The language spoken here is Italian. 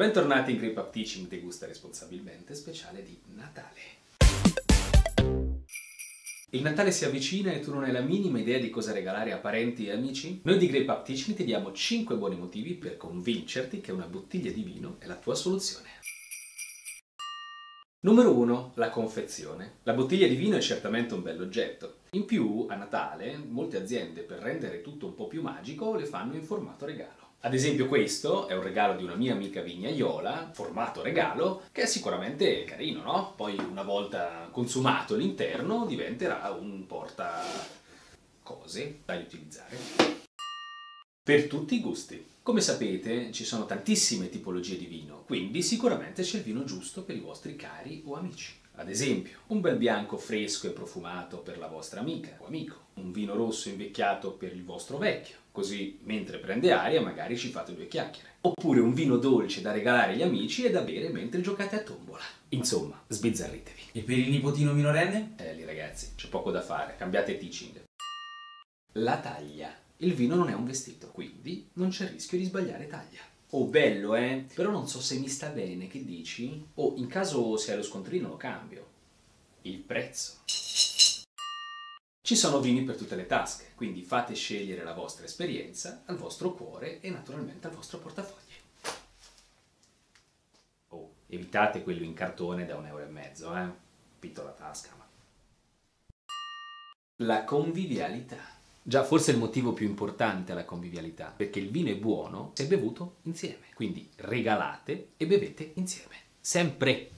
Bentornati in Grip Up Teaching Degusta Responsabilmente, speciale di Natale. Il Natale si avvicina e tu non hai la minima idea di cosa regalare a parenti e amici? Noi di Grip Up Teaching ti diamo 5 buoni motivi per convincerti che una bottiglia di vino è la tua soluzione. Numero 1. La confezione. La bottiglia di vino è certamente un bell'oggetto. In più, a Natale, molte aziende per rendere tutto un po' più magico le fanno in formato regalo. Ad esempio questo è un regalo di una mia amica vignaiola, formato regalo, che è sicuramente carino, no? Poi una volta consumato l'interno diventerà un porta cose da utilizzare. Per tutti i gusti. Come sapete ci sono tantissime tipologie di vino, quindi sicuramente c'è il vino giusto per i vostri cari o amici. Ad esempio, un bel bianco fresco e profumato per la vostra amica o amico, un vino rosso invecchiato per il vostro vecchio, così mentre prende aria magari ci fate due chiacchiere. Oppure un vino dolce da regalare agli amici e da bere mentre giocate a tombola. Insomma, sbizzarritevi. E per il nipotino minorenne? Eh lì ragazzi, c'è poco da fare, cambiate teaching. La taglia. Il vino non è un vestito, quindi non c'è rischio di sbagliare taglia. Oh, bello, eh? Però non so se mi sta bene, che dici? O in caso sia lo scontrino lo cambio. Il prezzo. Ci sono vini per tutte le tasche, quindi fate scegliere la vostra esperienza al vostro cuore e naturalmente al vostro portafogli. Oh, evitate quello in cartone da un euro e mezzo, eh? Piccola tasca, ma... La convivialità. Già, forse il motivo più importante è la convivialità, perché il vino è buono se bevuto insieme. Quindi regalate e bevete insieme. Sempre.